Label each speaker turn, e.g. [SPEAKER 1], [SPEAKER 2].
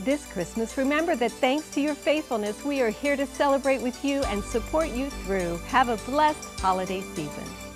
[SPEAKER 1] This Christmas, remember that thanks to your faithfulness, we are here to celebrate with you and support you through. Have a blessed holiday season.